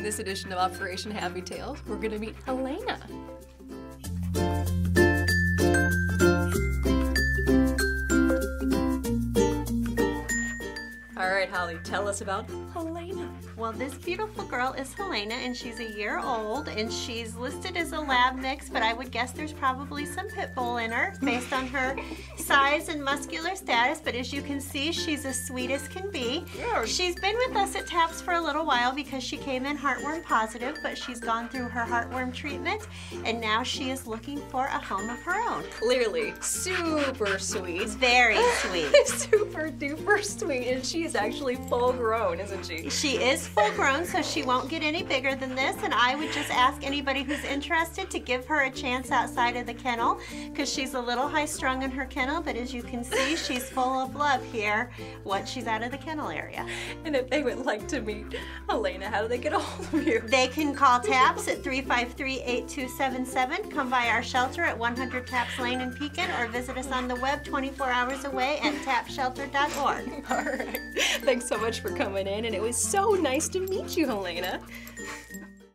In this edition of Operation Happy Tales, we're going to meet Helena. Right, Holly, tell us about Helena. Well, this beautiful girl is Helena, and she's a year old, and she's listed as a lab mix, but I would guess there's probably some pit bull in her based on her size and muscular status. But as you can see, she's as sweet as can be. Yeah. She's been with us at TAPS for a little while because she came in heartworm positive, but she's gone through her heartworm treatment, and now she is looking for a home of her own. Clearly, super sweet. Very sweet. super duper sweet, and she is actually full grown, isn't she? She is full grown, so she won't get any bigger than this. And I would just ask anybody who's interested to give her a chance outside of the kennel because she's a little high strung in her kennel. But as you can see, she's full of love here once she's out of the kennel area. And if they would like to meet Helena, how do they get a hold of you? They can call TAPS at 353 8277, come by our shelter at 100 TAPS Lane in Pekin, or visit us on the web 24 hours away at tapshelter.org. All right. Thanks so much for coming in, and it was so nice to meet you, Helena.